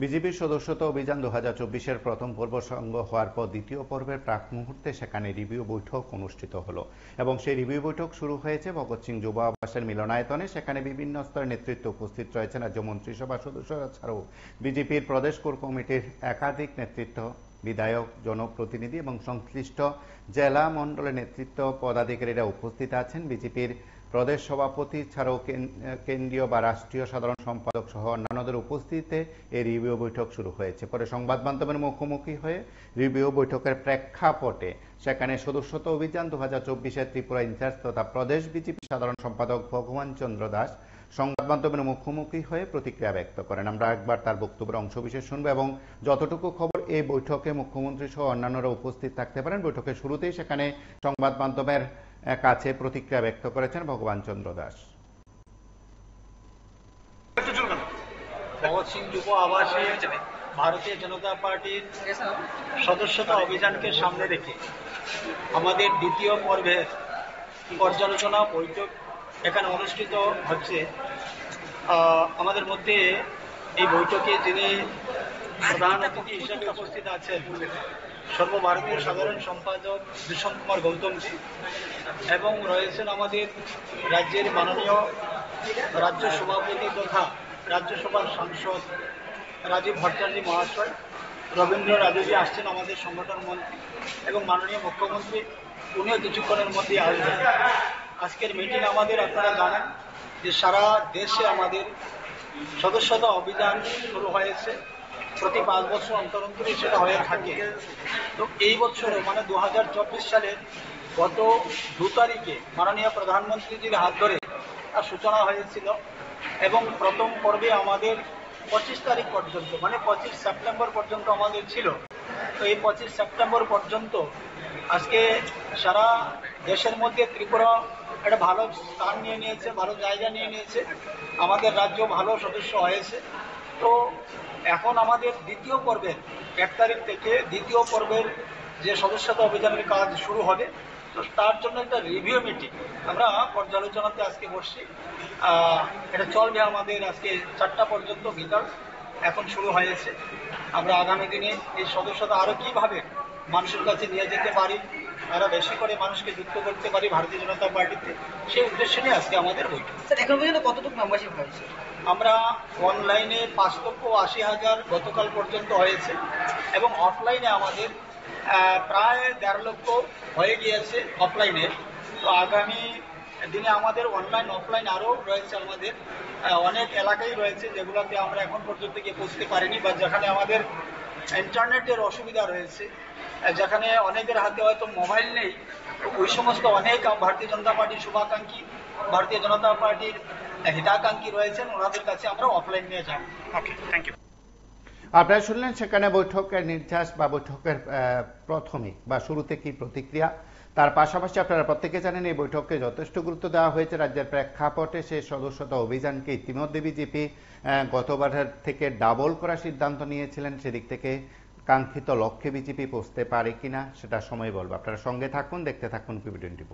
বিজেপির সদস্যতা অভিযান দু হাজার চব্বিশের প্রথম পর্ব সঙ্গ হওয়ার পর দ্বিতীয় পর্বের প্রাক মুহূর্তে সেখানে রিভিউ বৈঠক অনুষ্ঠিত হলো এবং সেই রিভিউ বৈঠক শুরু হয়েছে ভগৎ সিং যুব আবাসের মিলনায়তনে। সেখানে বিভিন্ন স্তরের নেতৃত্ব উপস্থিত রয়েছেন রাজ্য মন্ত্রিসভার সদস্যরা, ছাড়াও বিজেপির প্রদেশ কোর কমিটির একাধিক নেতৃত্ব বিধায়ক, জনপ্রতিনিধি এবং সংশ্লিষ্ট জেলা মণ্ডলের নেতৃত্ব পদাধিকারীরা উপস্থিত আছেন। বিজেপির প্রদেশ সভাপতি ছাড়াও কেন্দ্রীয় বা রাষ্ট্রীয় সাধারণ সম্পাদক সহ অন্যান্যদের উপস্থিতিতে এই রিভিউ বৈঠক শুরু হয়েছে। পরে সংবাদ মাধ্যমের মুখোমুখি হয়ে রিভিউ বৈঠকের প্রেক্ষাপটে সেখানে সদস্যতা অভিযান দু হাজার চব্বিশের ত্রিপুরা ইনচার্জ তথা প্রদেশ বিজেপি সাধারণ সম্পাদক ভগবান চন্দ্র দাস সংবাদ মাধ্যমের মুখোমুখি হয়ে প্রতিক্রিয়া ব্যক্ত করেন। আমরা একবার তার বক্তব্যের অংশবিশেষ শুনব এবং যতটুকু খবর এই বৈঠকে মুখ্যমন্ত্রী সহ অন্যান্যরা উপস্থিত থাকতে পারেন, বৈঠকের শুরুতেই সেখানে সংবাদ মাধ্যমের কাছে প্রতিক্রিয়া ব্যক্ত করেছেন ভগবান চন্দ্র দাস। ভারতীয় জনতা পার্টির সদস্যতা অভিযানকে সামনে রেখে আমাদের দ্বিতীয় পর্বের পর্যালোচনা, বৈঠক এখানে অনুষ্ঠিত হচ্ছে আমাদের মধ্যে এই বৈঠকে যিনি প্রধান অতিথি হিসেবে উপস্থিত আছেন, সর্বভারতীয় সাধারণ সম্পাদক দূষণ কুমার গৌতমজি এবং রয়েছেন আমাদের রাজ্যের মাননীয় রাজ্য সভাপতি তথা রাজ্যসভার সাংসদ রাজীব ভট্টাচার্য মহাশয় রবীন্দ্র রাজুজি আসছেন আমাদের সংগঠন মন্ত্রী, এবং মাননীয় মুখ্যমন্ত্রী, উনিও কিছুক্ষণের মধ্যে আসবেন। আজকের মিটিং আমাদের আপনারা জানেন যে সারা দেশে আমাদের সদস্যতা অভিযান শুরু হয়েছে। প্রতি পাঁচ বছর অন্তর অন্তরই সেটা হয়ে থাকে। তো এই বছরও মানে দু সালের গত দু তারিখে মাননীয় প্রধানমন্ত্রীজির হাত ধরে তার সূচনা হয়েছিল এবং প্রথম পর্বে আমাদের পঁচিশ তারিখ পর্যন্ত মানে পঁচিশ সেপ্টেম্বর পর্যন্ত আমাদের ছিল। তো এই পঁচিশ সেপ্টেম্বর পর্যন্ত আজকে সারা দেশের মধ্যে ত্রিপুরা একটা ভালো স্থান নিয়ে নিয়েছে, ভালো জায়গা নিয়ে নিয়েছে। আমাদের রাজ্য ভালো সদস্য হয়েছে। তো এখন আমাদের দ্বিতীয় পর্বের এক তারিখ থেকে দ্বিতীয় পর্বের যে সদস্যতা অভিযানের কাজ শুরু হবে, তো তার জন্য একটা রিভিউ মিটিং আমরা পর্যালোচনাতে আজকে বসছি। এটা চলবে আমাদের আজকে চারটা পর্যন্ত বিকাল। এখন শুরু হয়েছে। আমরা আগামী দিনে এই সদস্যতা আরও কীভাবে মানুষের কাছে নিয়ে যেতে পারি আরও বেশি করে মানুষকে যুক্ত করতে পারি ভারতীয় জনতা পার্টিতে সেই উদ্দেশ্য নিয়ে আজকে আমাদের বৈঠক। স্যার এখন পর্যন্ত কতটুকু মেম্বারশিপ হয়েছে? আমরা অনলাইনে পাঁচ লক্ষ আশি হাজার গতকাল পর্যন্ত হয়েছে এবং অফলাইনে আমাদের প্রায় দেড় লক্ষ হয়ে গিয়েছে অফলাইনে তো আগামী দিনে আমাদের অনলাইন অফলাইন আরও রয়েছে আমাদের অনেক এলাকাই রয়েছে যেগুলোতে আমরা এখন পর্যন্ত গিয়ে পৌঁছতে পারিনি বা যেখানে আমাদের ইন্টারনেটের অসুবিধা রয়েছে। যেখানে অনেকের হাতে হয়তো মোবাইল নেই। ওই সমস্ত অনেক ভারতীয় জনতা পার্টির শুভাকাঙ্ক্ষী, ভারতীয় জনতা পার্টির হিতাকাঙ্ক্ষী রয়েছেন। ওনাদের কাছে আমরা অফলাইন নিয়ে যাব। ওকে থ্যাংক ইউ আপনারা শুনলেন সেখানে বৈঠকের নির্যাস বা বৈঠকের প্রথমে বা শুরুতে কি প্রতিক্রিয়া। তার পাশাপাশি আপনারা প্রত্যেকে জানেন এই বৈঠককে যথেষ্ট গুরুত্ব দেওয়া হয়েছে। রাজ্যের প্রেক্ষাপটে সে সদস্যতা অভিযানকে ইতিমধ্যে বিজেপি গতবারের থেকে ডাবল করার সিদ্ধান্ত নিয়েছিলেন। সেদিক থেকে কাঙ্ক্ষিত লক্ষ্যে বিজেপি পৌঁছতে পারে কিনা সেটা সময় বলব। আপনারা সঙ্গে থাকুন, দেখতে থাকুন পিবি টোয়েন্টি